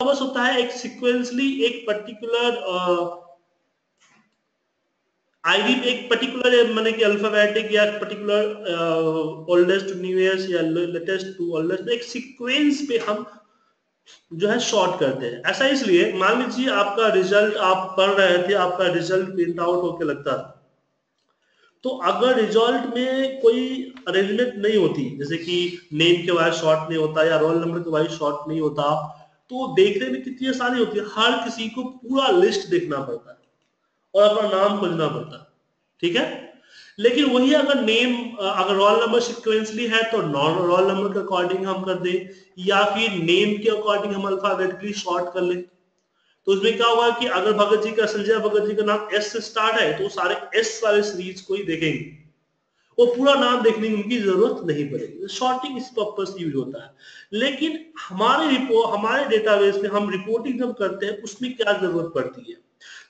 बस होता है एक सिक्वेंसली एक पर्टिकुलर आईडी एक पर्टिकुलर मैंने कि अल्फाबेटिक या पर्टिकुलर ओल्डेस्ट टू न्यूएस्ट या लेटेस्ट टू ओल्डेस्ट एक सीक्वेंस पे हम जो है शॉर्ट करते हैं। ऐसा इसलिए, मान लीजिए आपका रिज़ल्ट आप पढ़ रहे थे, आपका रिज़ल्ट प्रिंट आउट होके लगता था। तो अगर रिज़ल्ट में कोई अरेंजमेंट नहीं होती, जैसे कि नेम के वाइज शॉर्ट नहीं होता या रोल नंबर के वाइज शॉर्ट नहीं होता तो देखने में कितनी आसानी होती है? हर किसी को पूरा लिस्ट देखना पड़ता है और अपना नाम खोजना पड़ता है, ठीक है? लेकिन वही अगर नेम अगर रोल नंबर सिक्वेंसली है तो नॉन रोल नंबर के अकॉर्डिंग हम कर दें, या फिर नेम के अकॉर्डिंग हम अल्फाबेटिकली शॉर्ट कर लें। तो उसमें क्या हुआ कि अगर भगत जी का, संजय भगत जी का नाम एस से स्टार्ट है तो सारे एस वाले सीरीज़ को ही देखेंगे। वो पूरा नाम देखने की उनकी ज़रूरत नहीं पड़ेगी। शॉर्टिंग इस पर्पज यूज़ होता है। लेकिन हमारे रिपोर्ट हमारे डेटाबेस में हम रिपोर्टिंग जब करते हैं, उसमें क्या ज़रूरत पड़ती है?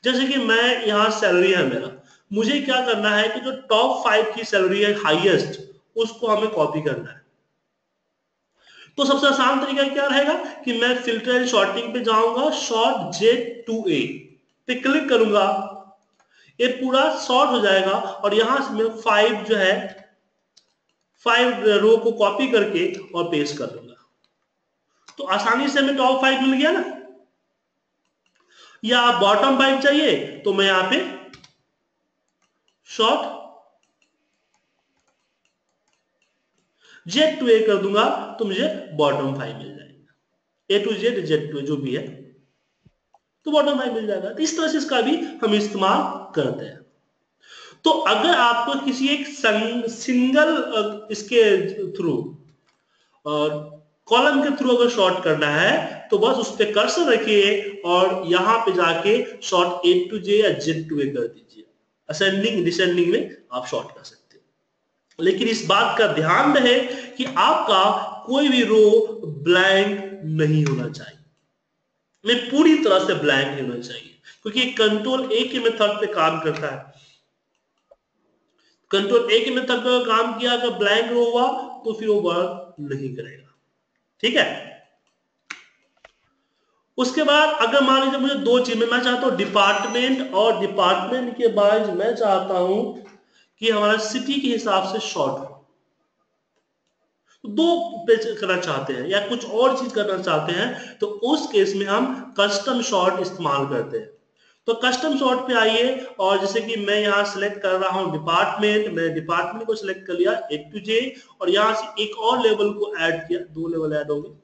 जैसे कि मैं यहाँ सैलरी है मेरा। मुझे क्या करना है कि जो टॉप फाइव की सैलरी है हाईएस्ट उसको हमें कॉपी करना है। तो सबसे आसान तरीका क्या रहेगा कि मैं फ़िल्टर एंड शॉर्टिंग पे जाऊँगा शॉर्ट जे टू ए पे क्लिक करूँगा ये पूरा शॉर्ट हो जाएगा और यहाँ से मैं फाइव जो है फाइव रो को कॉपी करके और पेस्ट कर दूँगा। तो आसानी से हमें टॉप फाइव मिल गया ना? या बॉटम फाइव चाहिए तो मैं यहाँ पे शॉर्ट जेड टू ए कर दूँगा तो मुझे बॉटम फाइव मिल जाएगा। A to Z Z to जो भी है तो बॉटम फाइव मिल जाएगा। तो इस तरह से इसका भी हम इस्तेमाल करते हैं। तो अगर आपको किसी एक सिंगल इसके थ्रू कॉलम के थ्रू अगर शॉर्ट करना है तो बस उस पर कर्सर रखिए और यहाँ पे जाके शॉर्ट ए टू जे या जेड टू ए कर दीजिए। असेंडिंग डिसेंडिंग में आप शॉर्ट कर सकते लेकिन इस बात का ध्यान रहे कि आपका कोई भी रो ब्लैंक नहीं होना चाहिए। मैं पूरी तरह से ब्लैंक होना चाहिए। क्योंकि कंट्रोल ए के मेथड पे काम करता है। कंट्रोल ए के मेथड पे काम किया, अगर ब्लैंक रो हुआ तो फिर वो वर्क नहीं करेगा। ठीक है? उसके बाद अगर मान लीजिए मुझे दो चीज़ें मैं चाहता हूँ, डिपार्टमेंट और डिपार्टमेंट के बाद मैं चाहता हूँ कि हमारा सिटी के हिसाब से शॉर्ट हो। दो पेज करना चाहते हैं या कुछ और चीज़ करना चाहते हैं तो उस केस में हम कस्टम शॉर्ट इस्तेमाल करते हैं। तो कस्टम शॉर्ट पे आइए और जैसे कि मैं यहाँ सिलेक्ट कर रहा हूँ डिपार्टमेंट मैं डिपार्टमेंट को सिलेक्ट कर लिया एक टू जे और यहाँ से एक और लेवल को ऐड किया, दो लेवल ऐड गए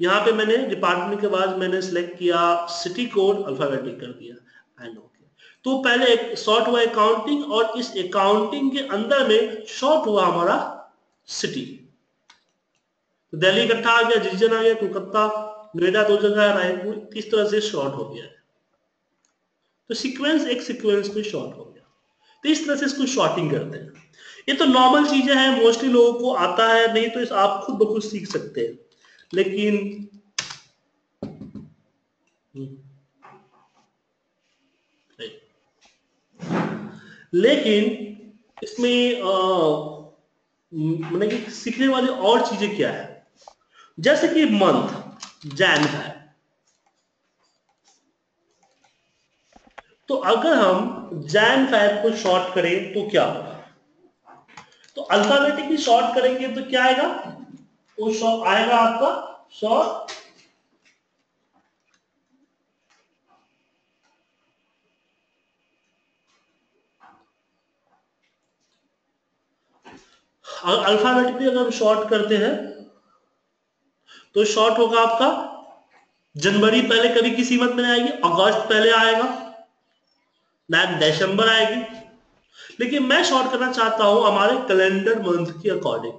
यहाँ पे मैंने डिपार्टमेंट के बाद मैंने सिलेक्ट किया सिटी कोड अल्फाबेटिक कर दिया एंड ओके तो पहले एक शॉर्ट हुआ अकाउंटिंग और इस अकाउंटिंग के अंदर में शॉर्ट हुआ हमारा सिटी तो दिल्ली इकट्ठा आ गया जिजन आ गया, कोलकाता, नोएडा दो जगह रायपुर इस तरह से शॉर्ट हो गया तो सीक्वेंस एक सीक्वेंस में शॉर्ट हो गया। तो इस तरह से इसको शॉर्टिंग करते हैं। ये तो नॉर्मल चीज़ें हैं मोस्टली लोगों को आता है, नहीं तो इस आप खुद ब खुद सीख सकते हैं। लेकिन लेकिन, इसमें मैंने कि सीखने वाली और चीज़ें क्या है? जैसे कि मंथ जैन है। तो अगर हम जैन फाइव को शॉर्ट करें तो क्या होगा? तो अल्फाबेटिकली शॉर्ट करेंगे तो क्या आएगा? वो शॉर्ट आएगा आपका शॉर्ट अल्फाबेटिकली अगर हम शॉर्ट करते हैं तो शॉर्ट होगा आपका। जनवरी पहले कभी किसी मत में आएगी, अगस्त पहले आएगा देन दिसंबर आएगी। लेकिन मैं शॉर्ट करना चाहता हूँ हमारे कैलेंडर मंथ के अकॉर्डिंग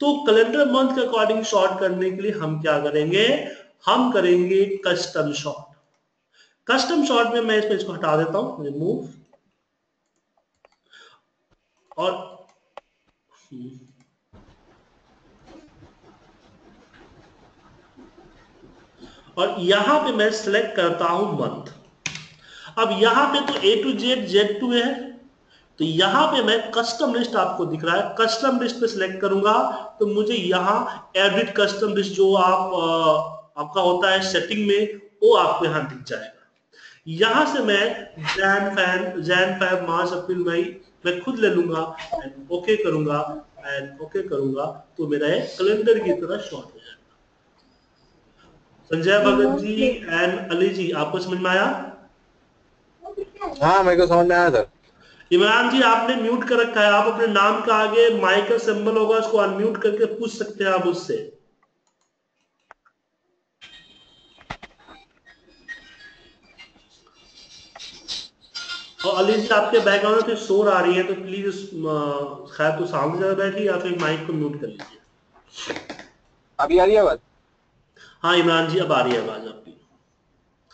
तो कैलेंडर मंथ के अकॉर्डिंग शॉर्ट करने के लिए हम क्या करेंगे? हम करेंगे कस्टम शॉर्ट कस्टम शॉर्ट में मैं इसमें इसको हटा देता हूँ रिमूव और और यहाँ पे मैं सिलेक्ट करता हूँ मंथ अब यहाँ पे तो A to Z Z to है। तो यहाँ पे मैं कस्टम लिस्ट आपको दिख रहा है। कस्टम लिस्ट पे सिलेक्ट करूँगा तो मुझे यहाँ एडिट कस्टम लिस्ट जो आप आपका होता है सेटिंग में, वो आपको यहाँ दिख जाएगा। यहाँ से मैं Jan Feb Jan Feb March April May मैं खुद ले लूँगा। एंड ओके करूँगा। एंड ओके करूँगा। तो मेरा एक कैलेंडर की तरह शॉर्ट संजय भगत जी एंड अली जी आपको समझ में आया? हाँ मेरे को समझ में आया सर इमरान जी आपने म्यूट कर रखा है। आप अपने नाम का आगे माइक का सिंबल होगा उसको अनम्यूट करके पूछ सकते हैं आप उससे। और अली जी आपके बैकग्राउंड में शोर आ रही है तो प्लीज़ खैर तो सामने जगह बैठिए या फिर माइक को म्यूट कर लीजिए। अभी आ रही है आवाज़? हाँ इमरान जी अब आ रही है आवाज़ आपकी।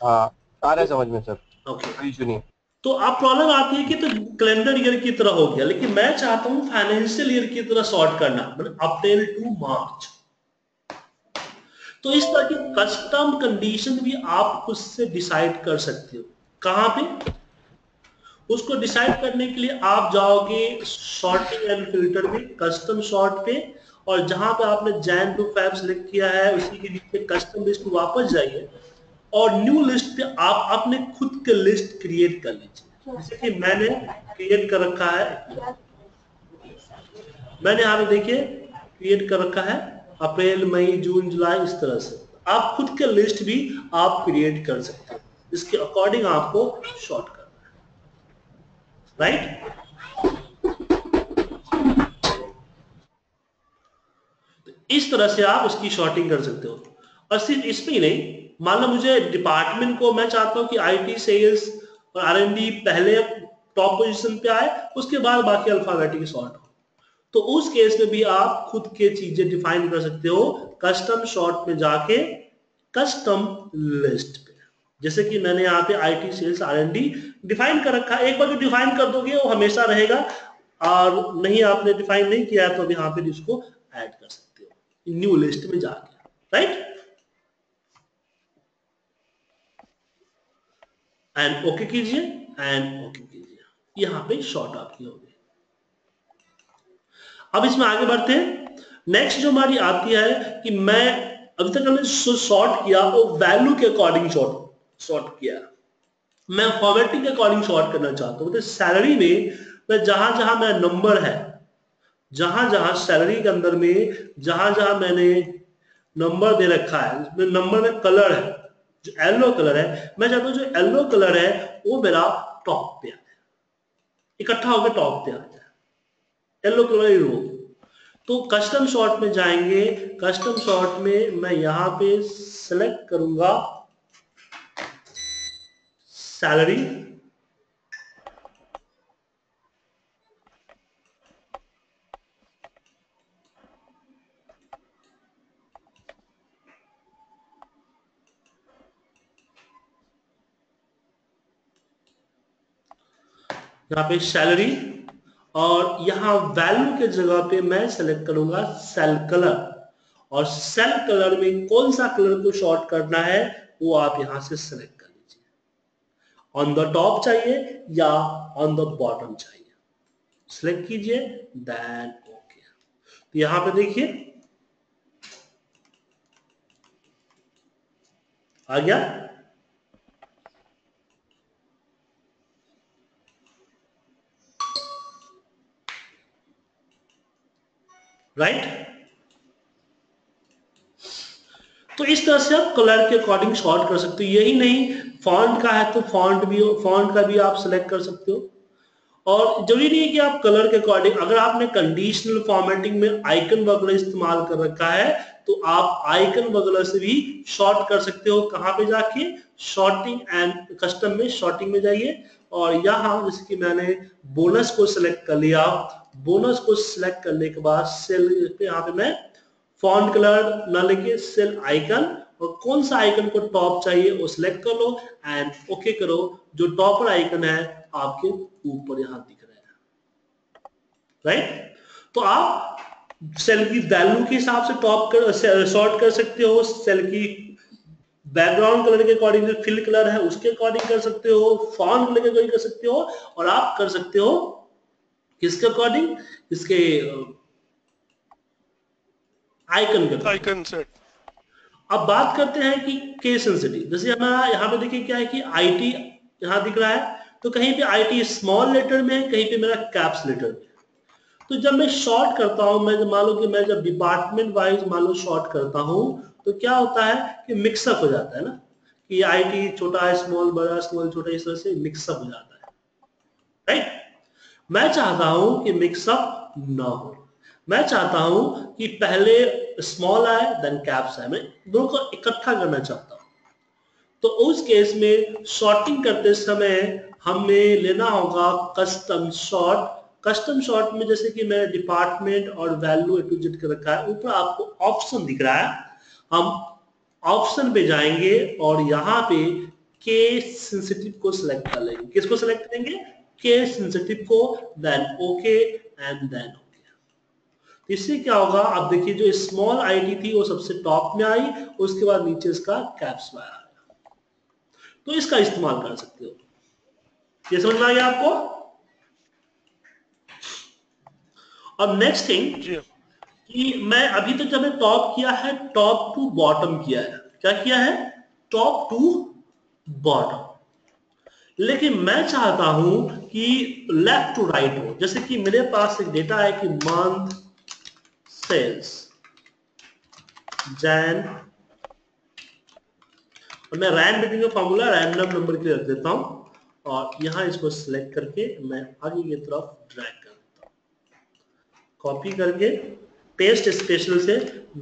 हाँ आ रहा है समझ में सर ओके इशू नहीं। तो आप प्रॉब्लम आती है कि तो कैलेंडर ईयर की तरह हो गया लेकिन मैं चाहता हूँ फाइनेंशियल ईयर की तरह सॉर्ट करना मतलब अप्रैल टू मार्च तो इस तरह की कस्टम कंडीशन भी आप उससे डिसाइड कर सकते हो। कहाँ पे? उसको डिसाइड करने के लिए आप जाओगे शॉर्टिंग एंड फ़िल्टर में कस्टम शॉर्ट पे और जहाँ पे आपने जैन टू फैब सिलेक्ट किया है, उसी के नीचे कस्टम लिस्ट वापस जाइए और न्यू लिस्ट पे आप अपने खुद के लिस्ट क्रिएट कर लीजिए। जैसे कि मैंने क्रिएट कर रखा है। मैंने यहाँ पे देखिए क्रिएट कर रखा है। अप्रैल, मई, जून, जुलाई, इस तरह से। आप खुद के लिस्ट भी आप क्रिएट कर सकते हैं। इसके अकॉर्डिंग आपको शॉर्ट करना है राइट इस तरह से आप उसकी शॉर्टिंग कर सकते हो। और सिर्फ़ इसमें ही नहीं, मान लो मुझे डिपार्टमेंट को मैं चाहता हूँ कि आईटी सेल्स और आरएनडी पहले टॉप पोजीशन पे आए, उसके बाद बाकी अल्फाबेटिक सॉर्ट हो। तो उस केस में भी आप खुद के चीज़ें डिफाइन कर सकते हो कस्टम शॉर्ट में जाके कस्टम लिस्ट पे। जैसे कि मैंने यहाँ पे आईटी सेल्स आरएनडी डिफाइन कर रखा एक बार जो डिफाइन कर दोगे, वो हमेशा रहेगा। और नहीं आपने डिफाइन नहीं किया है तो अब यहाँ पे इसको ऐड कर सकते न्यू लिस्ट में जाके राइट एंड ओके कीजिए एंड ओके कीजिए। यहाँ पे शॉर्ट आपकी गई। अब इसमें आगे बढ़ते हैं। नेक्स्ट जो हमारी आती है कि मैं अभी तक हमने शॉर्ट किया, वो वैल्यू के अकॉर्डिंग शॉर्ट शॉर्ट किया। मैं फॉर्मेटिंग के अकॉर्डिंग शॉर्ट करना चाहता हूँ। सैलरी में, मैं जहाँ जहाँ मेरा नंबर है जहाँ जहाँ सैलरी के अंदर में जहाँ जहाँ मैंने नंबर दे रखा है नंबर में कलर है, जो येलो कलर है, मैं चाहता हूँ जो येलो कलर है, वो मेरा टॉप पे आ जाए इकट्ठा होकर टॉप पे आ जाए येलो कलर रो तो कस्टम शॉर्ट में जाएँगे। कस्टम शॉर्ट में मैं यहाँ पे सेलेक्ट करूँगा सैलरी यहाँ पे सैलरी और यहाँ वैल्यू के जगह पे मैं सेलेक्ट करूँगा सेल कलर और सेल कलर में कौन सा कलर को शॉर्ट करना है, वो आप यहाँ से सेलेक्ट कर लीजिए। ऑन द टॉप चाहिए या ऑन द बॉटम चाहिए? सेलेक्ट कीजिए देन ओके तो यहाँ पे देखिए। आ गया। राइट तो इस तरह से आप कलर के अकॉर्डिंग शॉर्ट कर सकते हो। यही नहीं फॉन्ट का है तो फॉन्ट भी हो फॉन्ट का भी आप सिलेक्ट कर सकते हो। और ज़रूरी नहीं है कि आप कलर के अकॉर्डिंग अगर आपने कंडीशनल फॉर्मेटिंग में आइकन वगैरह इस्तेमाल कर रखा है तो आप आइकन वगैरह से भी शॉर्ट कर सकते हो। कहाँ पे जाके? शॉर्टिंग एंड कस्टम में शॉर्टिंग में जाइए। और यहाँ जिसकी मैंने बोनस को सिलेक्ट कर लिया बोनस को सिलेक्ट करने के बाद सेल पे यहाँ पे मैं फॉन्ट कलर ना लेके सेल आइकन और कौन सा आइकन को टॉप चाहिए वो सिलेक्ट कर लो एंड ओके करो। जो टॉपर आइकन है, आपके ऊपर यहाँ दिख रहा है। राइट तो आप सेल की वैल्यू के हिसाब से टॉप कर शॉर्ट कर सकते हो सेल की बैकग्राउंड कलर के अकॉर्डिंग जो फिल कलर है उसके अकॉर्डिंग कर सकते हो फॉन्ट कलर के अकॉर्डिंग कर सकते हो और आप कर सकते हो किसके अकॉर्डिंग? इसके आइकन के आइकन सेट अब बात करते हैं कि केस सेंसिटिव जैसे हमारा यहाँ पे देखिए क्या है कि आईटी यहाँ दिख रहा है तो कहीं पे आईटी स्मॉल लेटर में है कहीं पे मेरा कैप्स लेटर में। तो जब मैं शॉर्ट करता हूँ मैं मान लो कि मैं जब डिपार्टमेंट वाइज मान लो शॉर्ट करता हूँ तो क्या होता है कि मिक्सअप हो जाता है ना? कि आईटी छोटा है स्मॉल बड़ा स्मॉल छोटा, इस तरह से मिक्सअप हो जाता है। राइट मैं चाहता हूँ कि मिक्सअप ना हो। मैं चाहता हूँ कि पहले स्मॉल आए देन कैप्स आए। मैं दोनों को इकट्ठा करना चाहता हूँ। तो उस केस में शॉर्टिंग करते समय हमें लेना होगा कस्टम शॉर्ट कस्टम शॉर्ट में जैसे कि मैंने डिपार्टमेंट और वैल्यू ए कर रखा है, ऊपर आपको ऑप्शन दिख रहा है। हम ऑप्शन पे जाएँगे और यहाँ पे के सेंसिटिव को सिलेक्ट कर लेंगे। किसको सिलेक्ट करेंगे? के सेंसिटिव को then okay and then okay इससे क्या होगा? आप देखिए जो स्मॉल आईडी थी वो सबसे टॉप में आई, उसके बाद नीचे इसका कैप्स में आया। तो इसका इस्तेमाल कर सकते हो। ये समझ में आ गया आपको? अब नेक्स्ट थिंग कि मैं अभी तक जब मैं टॉप किया है टॉप टू बॉटम किया है। क्या किया है? टॉप टू बॉटम लेकिन मैं चाहता हूँ कि लेफ़्ट टू राइट हो। जैसे कि मेरे पास एक डेटा है कि मंथ सेल्स जैन और मैं रैंड बिटिंग का फॉर्मूला रैंडम नंबर के लिए रख देता हूँ। और यहाँ इसको सिलेक्ट करके मैं आगे की तरफ़ ड्रैग कर देता हूँ। कॉपी करके पेस्ट स्पेशल से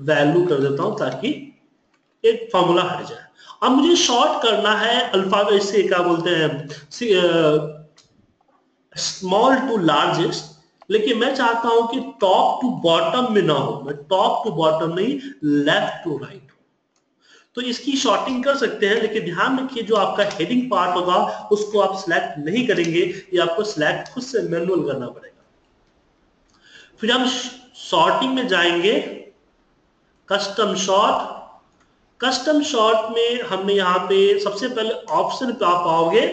वैल्यू कर देता हूँ ताकि एक फॉर्मूला हट जाए। अब मुझे शॉर्ट करना है अल्फ़ाबेट से क्या बोलते हैं? स्मॉल टू लार्जेस्ट लेकिन मैं चाहता हूँ कि टॉप टू बॉटम में ना हो। मैं टॉप टू बॉटम नहीं लेफ़्ट टू राइट तो इसकी शॉर्टिंग कर सकते हैं, लेकिन ध्यान रखिए जो आपका हेडिंग पार्ट होगा, उसको आप सिलेक्ट नहीं करेंगे। ये आपको सिलेक्ट खुद से मैनुअल करना पड़ेगा। फिर हम शॉर्टिंग में जाएँगे कस्टम शॉर्ट कस्टम शॉर्ट में हमने यहाँ पे सबसे पहले ऑप्शन पे आप आओगे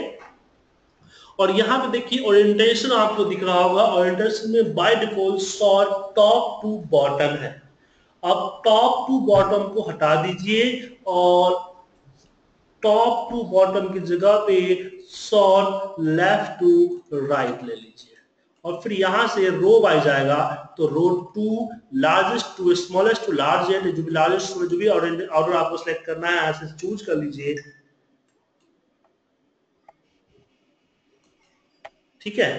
और यहाँ पे देखिए ओरिएंटेशन आपको दिख रहा होगा ओरिएंटेशन में by default sort top to bottom है। अब टॉप टू बॉटम को हटा दीजिए और टॉप टू बॉटम की जगह पे शॉर्ट लेफ़्ट टू राइट ले लीजिए। और फिर यहाँ से रो बाय जाएगा तो row to largest to smallest to large and जो भी लार्जेस्ट जो भी ऑर्डर आपको सेलेक्ट करना है ऐसे चूज़ कर लीजिए। ठीक है?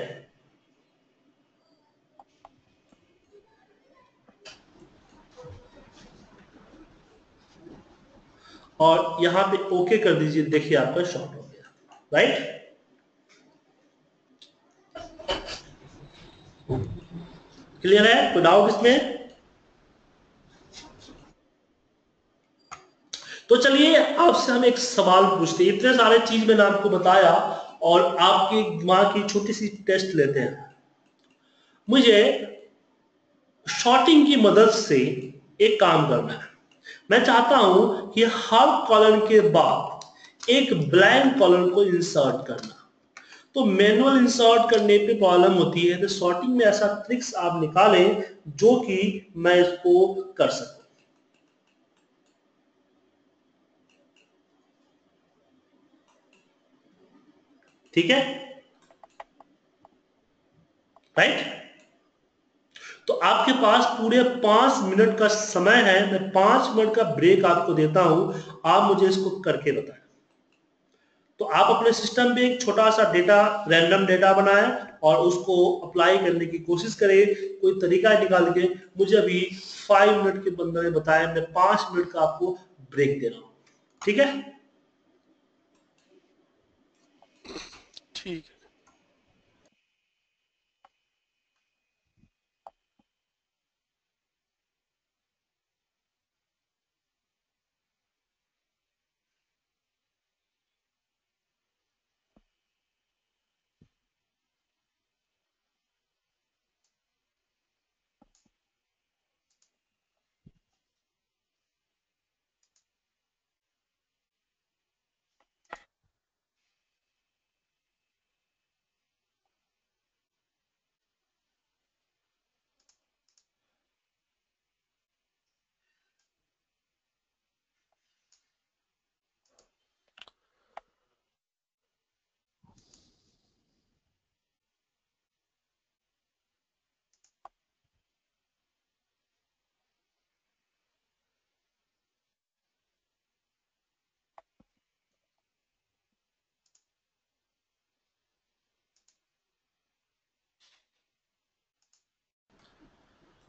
और यहाँ पे ओके कर दीजिए, देखिए आपका शॉर्ट हो गया। राइट क्लियर है? कोई डाउट इसमें? तो चलिए, आपसे हम एक सवाल पूछते हैं। इतने सारे चीज़ मैंने आपको बताया और आपके दिमाग की छोटी सी टेस्ट लेते हैं। मुझे शॉर्टिंग की मदद से एक काम करना है। मैं चाहता हूँ कि हर कॉलम के बाद एक ब्लैंक कॉलम को इंसर्ट करना। तो मैनुअल इंसर्ट करने पे प्रॉब्लम होती है तो सॉर्टिंग में ऐसा ट्रिक्स आप निकालें जो कि मैं इसको कर सकूँ। ठीक है? राइट तो आपके पास पूरे पाँच मिनट का समय है, मैं पाँच मिनट का ब्रेक आपको देता हूँ, आप मुझे इसको करके बताएँ। तो आप अपने सिस्टम पे एक छोटा सा डेटा रैंडम डेटा बनाएँ और उसको अप्लाई करने की कोशिश करें, कोई तरीका निकाल के मुझे अभी फाइव मिनट के बंदर ने बताया, मैं पाँच मिनट का आपको ब्रेक दे रहा हूँ। ठीक है? ठीक है।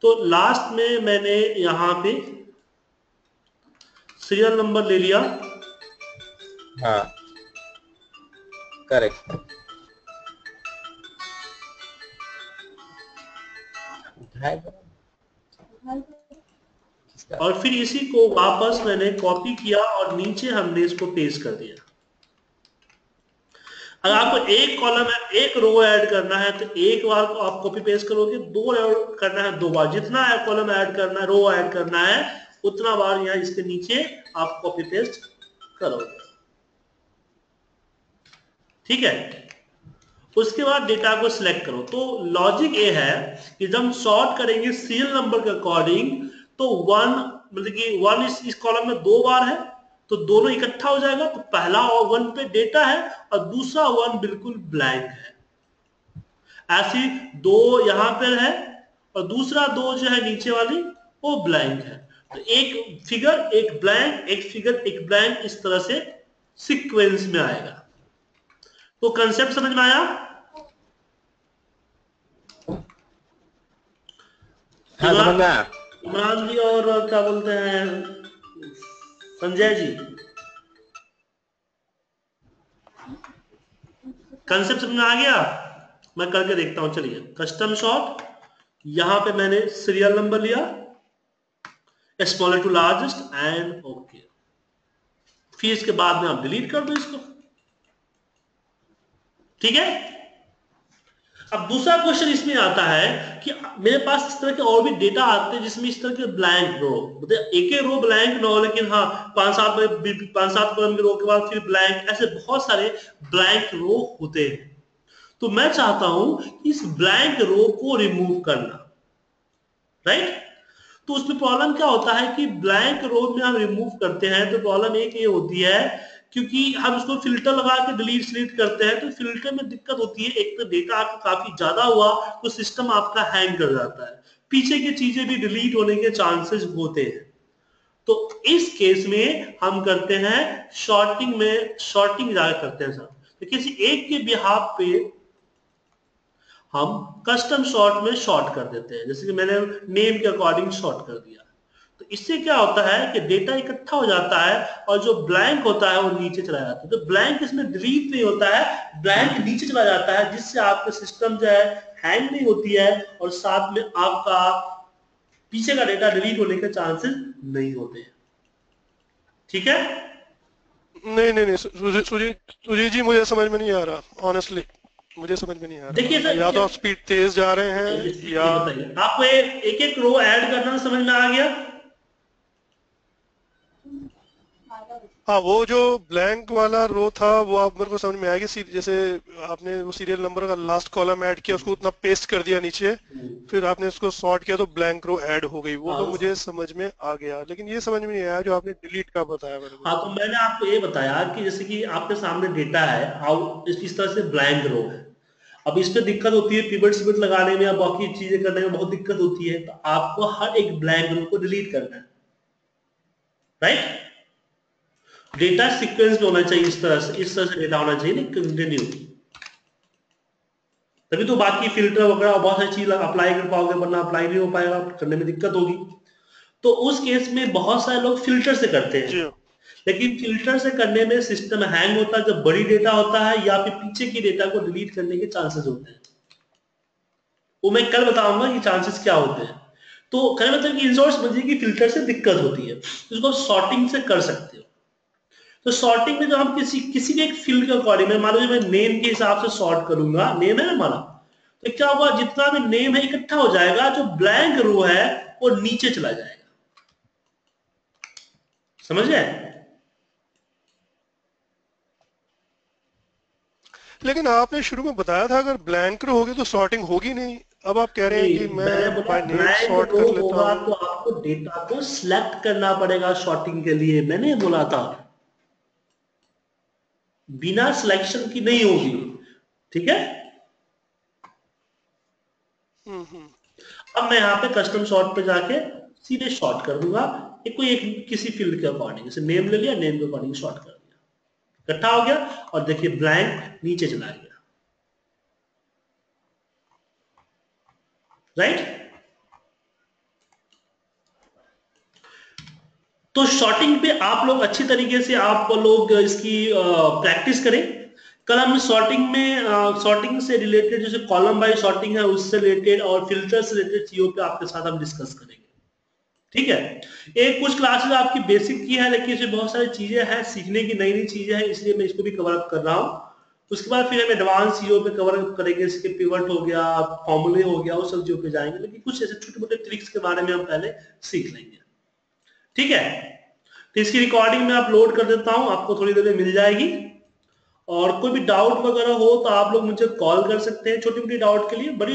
तो लास्ट में मैंने यहाँ पे सीरियल नंबर ले लिया। हाँ। करेक्ट और फिर इसी को वापस मैंने कॉपी किया और नीचे हमने इसको पेस्ट कर दिया। अगर आपको एक कॉलम है एक रो ऐड करना है तो एक बार को आप कॉपी पेस्ट करोगे दो ऐड करना है दो बार। जितना कॉलम ऐड करना है रो ऐड करना है उतना बार यहाँ इसके नीचे आप कॉपी पेस्ट करोगे। ठीक है? उसके बाद डेटा को सिलेक्ट करो। तो लॉजिक ये है कि जब हम सॉर्ट करेंगे सीरियल नंबर के अकॉर्डिंग तो वन मतलब कि वन इस, इस कॉलम में दो बार है तो दोनों इकट्ठा हो जाएगा तो पहला वन पे डेटा है और दूसरा वन बिल्कुल ब्लैंक है। ऐसी दो यहाँ पर है और दूसरा दो जो है नीचे वाली वो ब्लैंक है। तो एक फिगर एक ब्लैंक एक फिगर एक ब्लैंक इस तरह से सीक्वेंस में आएगा। तो कंसेप्ट समझ में आया? हाँ समझ में आया। इमरान जी और क्या बोलते हैं? संजय जी। कंसेप्ट समझ में आ गया? मैं करके देखता हूँ, चलिए। कस्टम शॉट यहाँ पे मैंने सीरियल नंबर लिया। Smaller to largest and okay फिर इसके बाद में आप डिलीट कर दो इसको। ठीक है? अब दूसरा क्वेश्चन इसमें आता है कि मेरे पास इस तरह के और भी डेटा आते हैं जिसमें इस तरह के ब्लैंक रो मतलब एक रो ब्लैंक ना हो, लेकिन हाँ पाँच सात पाँच सात कॉलम के रो के बाद फिर ब्लैंक ऐसे बहुत सारे ब्लैंक रो होते हैं। तो मैं चाहता हूँ इस ब्लैंक रो को रिमूव करना। राइट तो उसमें प्रॉब्लम क्या होता है कि ब्लैंक रो में हम रिमूव करते हैं तो प्रॉब्लम एक ये होती है क्योंकि हम उसको फ़िल्टर लगा के डिलीट सिलीट करते हैं तो फ़िल्टर में दिक्कत होती है। एक तो डेटा आपका काफ़ी ज़्यादा हुआ तो सिस्टम आपका हैंग कर जाता है। पीछे की चीज़ें भी डिलीट होने के चांसेस होते हैं। तो इस केस में हम करते हैं शॉर्टिंग में शॉर्टिंग ज़्यादा करते हैं सर तो किसी एक के बिहार पे हम कस्टम शॉर्ट में शॉर्ट कर देते हैं। जैसे कि मैंने नेम के अकॉर्डिंग शॉर्ट कर दिया। तो इससे क्या होता है कि डेटा इकट्ठा हो जाता है और जो ब्लैंक होता है वो नीचे चला जाता है। तो ब्लैंक इसमें डिलीट नहीं होता है ब्लैंक नीचे चला जाता है जिससे आपका सिस्टम जो है हैंग नहीं होती है और साथ में आपका पीछे का डेटा डिलीट होने के चांसेस नहीं होते हैं। ठीक है? नहीं नहीं नहीं सुजीत सुजीत जी मुझे समझ में नहीं आ रहा ऑनेस्टली मुझे समझ में नहीं आ रहा। देखिए सर या तो आप स्पीड तेज जा रहे हैं या आपको एक एक रो ऐड करना समझ में आ गया? हाँ वो जो ब्लैंक वाला रो था वो आप मेरे को समझ में आएगी जैसे आपने वो सीरियल नंबर का लास्ट कॉलम ऐड किया उसको उतना पेस्ट कर दिया नीचे फिर आपने उसको सॉर्ट किया तो ब्लैंक रो ऐड हो गई। वो तो हाँ। मुझे समझ में आ गया। लेकिन ये समझ में नहीं आया जो आपने डिलीट का बताया मेरे हाँ तो मैंने आपको ये बताया कि जैसे कि आपके सामने डेटा है इस तरह से ब्लैंक रो है। अब इसमें दिक्कत होती है पिवट सिवट लगाने में या बाकी चीज़ें करने में बहुत दिक्कत होती है तो आपको हर एक ब्लैंक रो को डिलीट करना है। राइट डेटा सीक्वेंस होना चाहिए इस तरह से इस तरह से डेटा होना चाहिए ना कंटिन्यू तभी तो बाकी फ़िल्टर वगैरह बहुत सारी चीज़ अप्लाई कर पाओगे वरना अप्लाई नहीं हो पाएगा करने में दिक्कत होगी। तो उस केस में बहुत सारे लोग फ़िल्टर से करते हैं। लेकिन फ़िल्टर से करने में सिस्टम हैंग होता है जब बड़ी डेटा होता है या फिर पीछे की डेटा को डिलीट करने के चांसेस होते हैं। वो मैं कल बताऊँगा कि चांसेस क्या होते हैं। तो कहने मतलब कि इंसोर्स समझिए कि फ़िल्टर से दिक्कत होती है। इसको सॉर्टिंग से कर सकते हो। तो सॉर्टिंग में जो हम किसी किसी भी एक फ़ील्ड के अकॉर्डिंग में मान लो मैं नेम के हिसाब से सॉर्ट करूँगा नेम है ना हमारा तो क्या होगा जितना भी नेम है इकट्ठा हो जाएगा जो ब्लैंक रो है वो नीचे चला जाएगा। समझ गए लेकिन आपने शुरू में बताया था अगर ब्लैंक रो होगी तो सॉर्टिंग होगी नहीं। अब आप कह रहे हैं कि मैं बाय नेम सॉर्ट कर लेता हूँ। तो आपको डेटा को सिलेक्ट करना पड़ेगा सॉर्टिंग के लिए। मैंने बोला था। बिना सिलेक्शन की नहीं होगी। ठीक है? हम्म, हम्म। अब मैं यहाँ पे कस्टम शॉर्ट पे जाके सीधे शॉर्ट कर दूँगा। एक कोई एक किसी फ़ील्ड के अकॉर्डिंग जैसे नेम ले लिया नेम के अकॉर्डिंग शॉर्ट कर दिया। इकट्ठा हो गया और देखिए ब्लैंक नीचे चला गया। राइट तो शॉर्टिंग पे आप लोग अच्छी तरीके से आप लोग इसकी प्रैक्टिस करें। कल हम शॉर्टिंग में शॉर्टिंग से रिलेटेड जैसे कॉलम बाई शॉर्टिंग है, उससे रिलेटेड और फ़िल्टर से रिलेटेड चीज़ों पे आपके साथ हम डिस्कस करेंगे। ठीक है? एक कुछ क्लासेस आपकी बेसिक की है, लेकिन इसमें बहुत सारी चीज़ें हैं, सीखने की नई नई चीज़ें हैं, इसलिए मैं इसको भी कवर अप कर रहा हूँ। उसके बाद फिर हम एडवांस चीज़ों पे कवर अप करेंगे इसके पिवट हो गया फॉर्मूले हो गया उस सब चीज़ों पे जाएँगे, लेकिन कुछ ऐसे छोटे मोटे ट्रिक्स के बारे में हम पहले सीख लेंगे। ठीक है? तो इसकी रिकॉर्डिंग में अपलोड कर देता हूँ, आपको थोड़ी देर में मिल जाएगी। और कोई भी डाउट वगैरह हो तो आप लोग मुझे कॉल कर सकते हैं छोटी मोटी डाउट के लिए, बड़ी